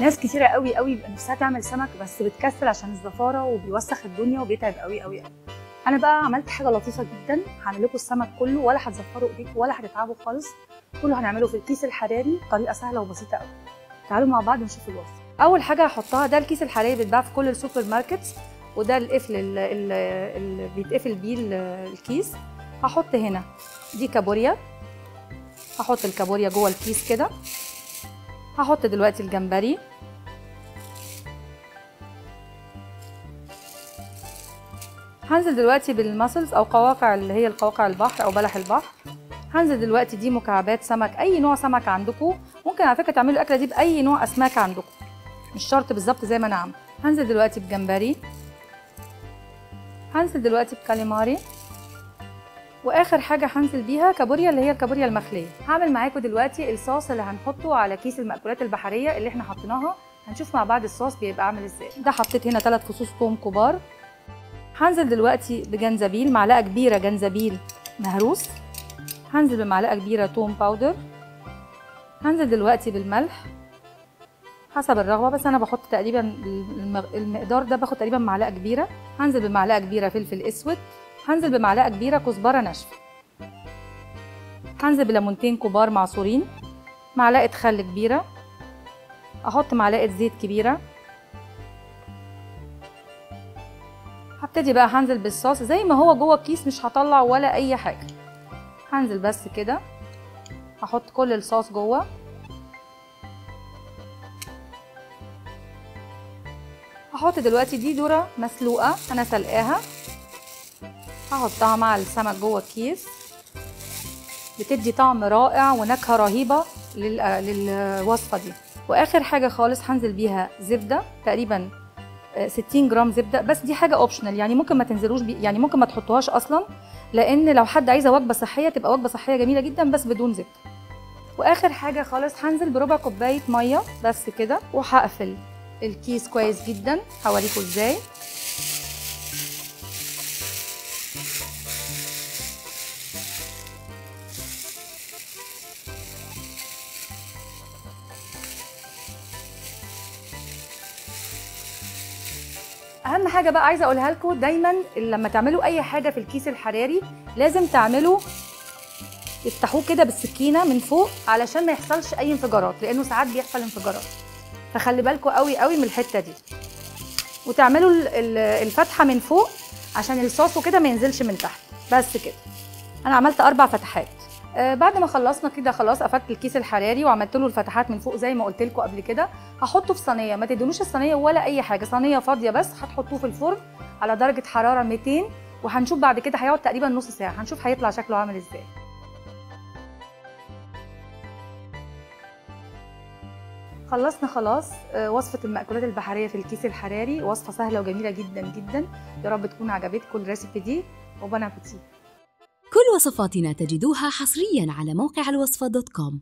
ناس كتيرة قوي قوي بيبقى نفسها تعمل سمك بس بتكسل عشان الزفارة وبيوسخ الدنيا وبيتعب قوي قوي. قوي أنا بقى عملت حاجة لطيفة جدا هعمل لكم السمك كله ولا هتزفروا إيديكم ولا هتتعبوا خالص. كله هنعمله في الكيس الحراري طريقة سهلة وبسيطة قوي. تعالوا مع بعض نشوف الوصفة أول حاجة هحطها ده الكيس الحراري بيتباع في كل السوبر ماركتس وده القفل ال- ال- اللي بيتقفل بيه ال- الكيس. هحط هنا دي كابوريا. هحط الكابوريا جوه الكيس كده. هحط دلوقتي الجمبري. هنزل دلوقتي بال mussels أو قواقع اللي هي القواقع البحر أو بلح البحر. هنزل دلوقتي دي مكعبات سمك أي نوع سمك عندكم ممكن على فكرة تعملوا الأكلة دي بأي نوع أسماك عندكم مش شرط بالظبط زي ما أنا عاملة. هنزل دلوقتي بجمبري. هنزل دلوقتي بكاليماري. وآخر حاجة هنزل بيها كابوريا اللي هي الكابوريا المخلية. هعمل معاكم دلوقتي الصوص اللي هنحطه على كيس المأكولات البحرية اللي إحنا حطيناها. هنشوف مع بعض الصوص بيبقى عامل إزاي. ده حطيت هنا ثلاث فصوص ثوم كبار. هنزل دلوقتي بجنزبيل معلقة كبيرة جنزبيل مهروس. هنزل بمعلقة كبيرة توم powder هنزل دلوقتي بالملح حسب الرغبة بس أنا بحط تقريبا المقدار ده باخد تقريبا معلقة كبيرة. هنزل بمعلقة كبيرة فلفل أسود. هنزل بمعلقة كبيرة كزبرة ناشفة. هنزل بليمونتين كبار معصورين. معلقة خل كبيرة. أحط معلقة زيت كبيرة. هبتدي بقى هنزل بالصوص. زي ما هو جوه الكيس مش هطلع ولا أي حاجة. هنزل بس كده. هحط كل الصوص جوه. هحط دلوقتي دي ذرة مسلوقة أنا سلقاها. هحطها مع السمك جوه الكيس. بتدي طعم رائع ونكهة رهيبة لل- للوصفة دي. وآخر حاجة خالص هنزل بيها زبدة تقريبا آه، 60 جرام زبدة. بس دي حاجة optional يعني ممكن ما تنزلوش بي يعني ممكن ما تحطوهاش أصلا لأن لو حد عايزة وجبة صحية تبقى وجبة صحية جميلة جدا بس بدون زبدة. وآخر حاجة خالص هنزل بربع كوباية مية بس كده وهقفل الكيس كويس جدا. هوريكم إزاي. أهم حاجة بقى عايزة أقولها لكم دايما لما تعملوا أي حاجة في الكيس الحراري لازم تعملوا تفتحوه كده بالسكينة من فوق علشان ما يحصلش أي انفجارات لأنه ساعات بيحصل انفجارات. فخلي بالكم قوي قوي من الحتة دي. وتعملوا ال- ال- الفتحة من فوق عشان الصوص وكده ما ينزلش من تحت. بس كده. أنا عملت أربع فتحات. بعد ما خلصنا كده خلاص قفلت الكيس الحراري وعملت له الفتحات من فوق زي ما قلت لكم قبل كده. هحطه في صينية ما تدونوش الصينية ولا أي حاجة صينية فاضية بس هتحطوه في الفرن على درجة حرارة 200 وهنشوف بعد كده هيقعد تقريبا نص ساعة هنشوف هيطلع شكله عامل إزاي. خلصنا خلاص آه، وصفة المأكولات البحرية في الكيس الحراري وصفة سهلة وجميلة جدا جدا. يا رب تكون عجبتكم ال recipe دي و bon appétit كل وصفاتنا تجدوها حصريا على موقع الوصفة dot com.